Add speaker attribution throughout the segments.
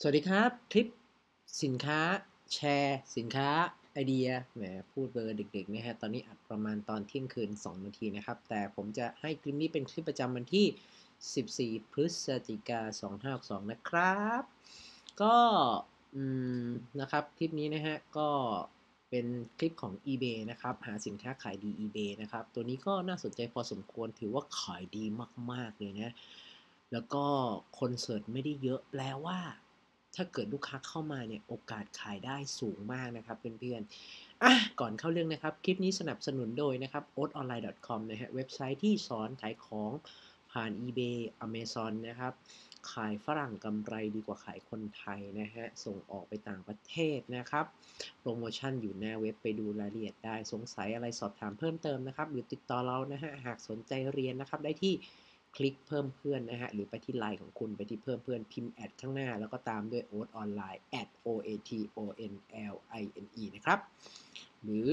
Speaker 1: สวัสดีครับคลิปสินค้าแชร์สินค้าไอเดียแหมพูดเบอร์เด็กๆนะฮะตอนนี้อัดประมาณตอนเที่ยงคืน 2 นาทีนะครับ แต่ผมจะให้คลิปนี้เป็นคลิปประจำวันที่ 14 พฤศจิกา2562 นะครับ ก็อืมนะครับคลิปนี้นะฮะก็เป็นคลิปของ eBay นะครับ หาสินค้าขายดี eBay นะครับ ตัวนี้ก็น่าสนใจพอสมควรถือว่าขายดีมากๆเลยนะแล้วก็คนเสิร์ชไม่ได้เยอะแปลว่า ถ้าเกิดลูกค้าเข้ามาเนี่ยโอกาสขายได้สูงมากนะครับเพื่อนๆอะก่อนเข้าเรื่องนะครับ คลิปนี้สนับสนุนโดยนะครับ oatonline.com นะฮะเว็บไซต์ที่สอนขายของผ่าน eBay Amazon นะครับ ขายฝรั่งกำไรดีกว่าขายคนไทยนะฮะ ส่งออกไปต่างประเทศนะครับ โปรโมชั่นอยู่หน้าเว็บไปดูรายละเอียดได้ สงสัยอะไรสอบถามเพิ่มเติมนะครับ หรือติดต่อเรานะฮะ หากสนใจเรียนนะครับได้ที่ คลิกเพิ่มเพื่อนนะฮะ หรือไปที่ไลน์ของคุณไปที่เพิ่มเพื่อนพิมพ์แอดข้างหน้า แล้วก็ตามด้วยโอ๊ตออนไลน์ at o a t o n l i n e นะครับ หรือ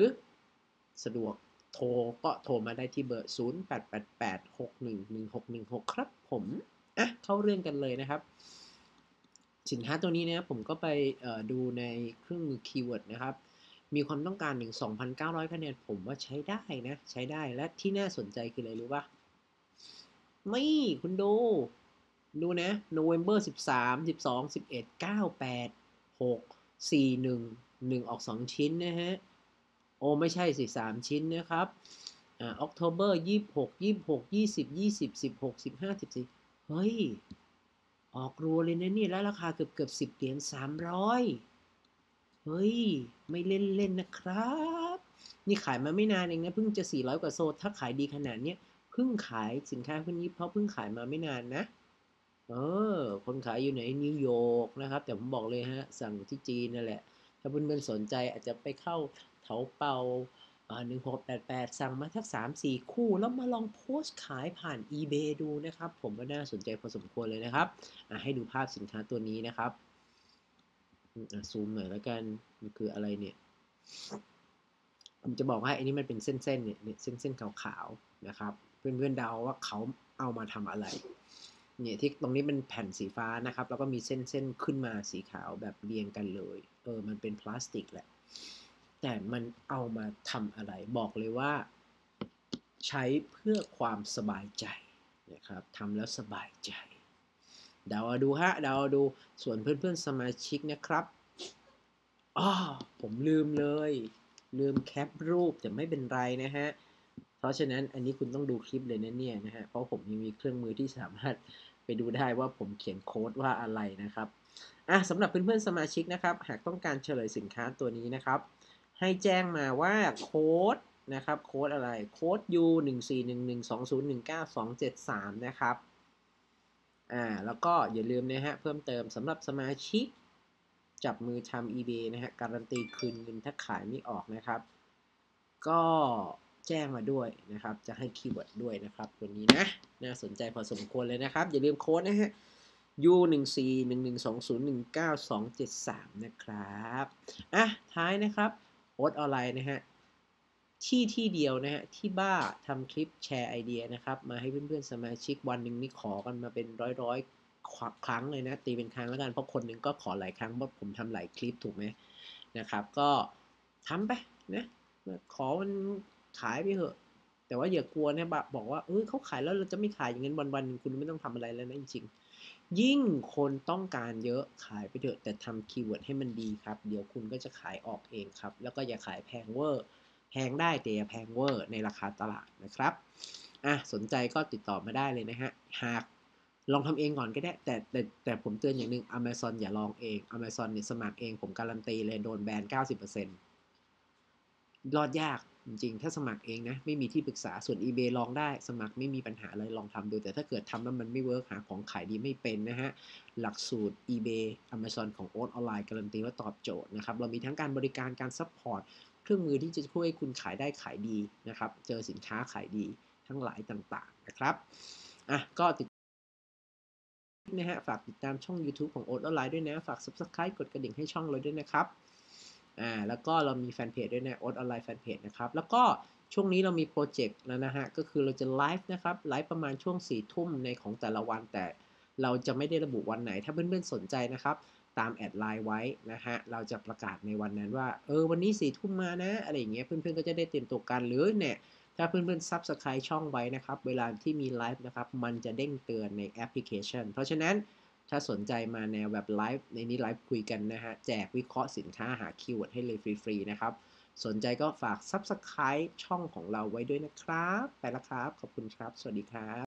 Speaker 1: สะดวกโทรก็โทรมาได้ที่เบอร์ 0888611616 ครับผมอะเข้าเรื่องกันเลยนะครับ สินค้าตัวนี้นะผมก็ไปดูในเครื่องมือ keyword นะครับมีความต้องการถึง 2,900 คะแนน ผมว่าใช้ได้นะ ใช้ได้ และที่น่าสนใจคืออะไรรู้ปะ นี่คุณดู ดูนะ November 13 12 11 9 8 6 4 1 1 ออก 2 ชิ้นนะฮะ โอ้ไม่ใช่สิ3ชิ้นนะครับ อ่า October 26 26 20 20 16 15 14 เฮ้ย ออกรัวเลยนะนี่ แล้วราคาเกือบเกือบ10 เหรียญ300 เฮ้ย ไม่เล่นเล่นนะครับ นี่ขายมาไม่นานเองนะ เพิ่งจะ 400 กว่าโซถ้าขายดีขนาดนี้ เพิ่งขายสินค้าพวกนี้เพราะเพิ่งขายมาไม่นานนะ เออ คนขายอยู่ไหนนิวยอร์กนะครับ แต่ผมบอกเลยฮะ สั่งที่จีนนั่นแหละ ถ้าเพื่อนๆสนใจอาจจะไปเข้าเถาเปาหนึ่งหกแปดแปดสั่งมาทักสามสี่คู่ แล้วมาลองโพสต์ขายผ่าน eBay ดูนะครับ ผมก็น่าสนใจพอสมควรเลยนะครับ ให้ดูภาพสินค้าตัวนี้นะครับซูมหน่อยแล้วกัน มันคืออะไรเนี่ยผมจะบอกว่าอันนี้มันเป็นเส้นๆเนี่ยเส้นๆขาวๆนะครับ เพื่อนๆเดาว่าเขาเอามาทำอะไรเนี่ยที่ตรงนี้เป็นแผ่นสีฟ้านะครับ แล้วก็มีเส้นๆขึ้นมาสีขาวแบบเรียงกันเลย เออ มันเป็นพลาสติกแหละ แต่มันเอามาทำอะไร บอกเลยว่า ใช้เพื่อความสบายใจนะครับทำแล้วสบายใจ เดาดูฮะ เดาดู ส่วนเพื่อนๆสมาชิกนะครับอ๋อผมลืมเลย ลืมแคปรูปแต่ไม่เป็นไรนะฮะ เพราะฉะนั้นอันนี้คุณต้องดูคลิปเลยนะเนี่ยนะฮะเพราะผมยังมีเครื่องมือที่สามารถไปดูได้ว่าผมเขียนโค้ดว่าอะไรนะครับอะสำหรับเพื่อนๆสมาชิกนะครับ หากต้องการเฉลยสินค้าตัวนี้นะครับ ให้แจ้งมาว่าโค้ดนะครับโค้ดอะไรโค้ด U 1 4 1 1 2 0 1 9 2 7 3 นะครับอ่าแล้วก็อย่าลืมนะฮะเพิ่มเติมสำหรับสมาชิก จับมือทำ eBay นะฮะการันตีคืนเงินถ้าขายไม่ออกนะครับ ก็ แจ้งมาด้วยนะครับ จะให้ keyword ด้วยนะครับตัวนี้นะ น่าสนใจพอสมควรเลยนะครับ อย่าลืมโค้ดนะฮะ U 1 4 1 1 2 0 1 9 2 7 3 นะครับ อะ ท้ายนะครับโอ๊ตออนไลน์นะฮะ ที่ที่เดียวนะฮะ ที่บ้าทำคลิปแชร์ไอเดียนะครับ มาให้เพื่อนๆสมาชิกวันหนึ่งนี่ขอกันมาเป็นร้อยๆ ครั้งเลยนะ ตีเป็นครั้งแล้วกัน เพราะคนหนึ่งก็ขอหลายครั้ง เพราะผมทำหลายคลิปถูกไหมนะครับ ก็ทำไปนะขอมัน ขายไปเถอะ แต่ว่าอย่ากลัวนะบอกว่าเออเขาขายแล้วเราจะไม่ขายอย่างนั้นวันๆคุณไม่ต้องทำอะไรแล้วนะจริงๆยิ่งคนต้องการเยอะขายไปเถอะ แต่ทำ keyword ให้มันดีครับ เดี๋ยวคุณก็จะขายออกเองครับ แล้วก็อย่าขายแพงเวอร์แพงได้แต่อย่าแพงเวอร์ในราคาตลาดนะครับอะสนใจก็ติดต่อมาได้เลยนะฮะหากลองทำเองก่อนก็ได้ แต่แต่แต่ผมเตือนอย่างหนึ่ง Amazon อย่าลองเอง Amazon เนี่ยสมัครเองผมการันตีเลยโดนแบน 90%รอดยาก จริงๆ ถ้าสมัครเองนะไม่มีที่ปรึกษาส่วน eBay ลองได้ สมัครไม่มีปัญหาเลยลองทำดู แต่ถ้าเกิดทำแล้วมันไม่ work หาของขายดีไม่เป็นนะฮะ หลักสูตร eBay Amazon ของโอ๊ตออนไลน์การันตีว่าตอบโจทย์นะครับ เรามีทั้งการบริการการ supportเครื่องมือที่จะช่วยคุณขายได้ขายดีนะครับ เจอสินค้าขายดีทั้งหลายต่างๆนะครับอะก็ติดนะฮะฝากติดตามช่อง YouTube ของโอ๊ตออนไลน์ด้วยนะ ฝาก Subscribe กดกระดิ่งให้ช่องเราด้วยนะครับ อ่าแล้วก็เรามีแฟนเพจด้วยนะโอ๊ตออนไลน์แฟนเพจนะครับ แล้วก็ช่วงนี้เรามีโปรเจกต์แล้วนะฮะ ก็คือเราจะไลฟ์นะครับ ไลฟ์ประมาณช่วงสี่ทุ่มในของแต่ละวัน แต่เราจะไม่ได้ระบุวันไหน ถ้าเพื่อนๆสนใจนะครับ ตามแอดไลน์ไว้นะฮะ เราจะประกาศในวันนั้นว่า เออ วันนี้สี่ทุ่มมานะ อะไรอย่างเงี้ย เพื่อนๆก็จะได้เตรียมตัวกัน หรือเนี่ย ถ้าเพื่อนๆ Subscribe ช่องไว้นะครับ เวลาที่มีไลฟ์นะครับ มันจะเด้งเตือนในแอปพลิเคชัน เพราะฉะนั้น ถ้าสนใจมาแนวแบบไลฟ์ในนี้ไลฟ์คุยกันนะฮะ แจกวิเคราะห์สินค้าหา keyword ให้เลยฟรีๆนะครับ สนใจก็ฝาก Subscribe ช่องของเราไว้ด้วยนะครับ ไปแล้วครับ ขอบคุณครับ สวัสดีครับ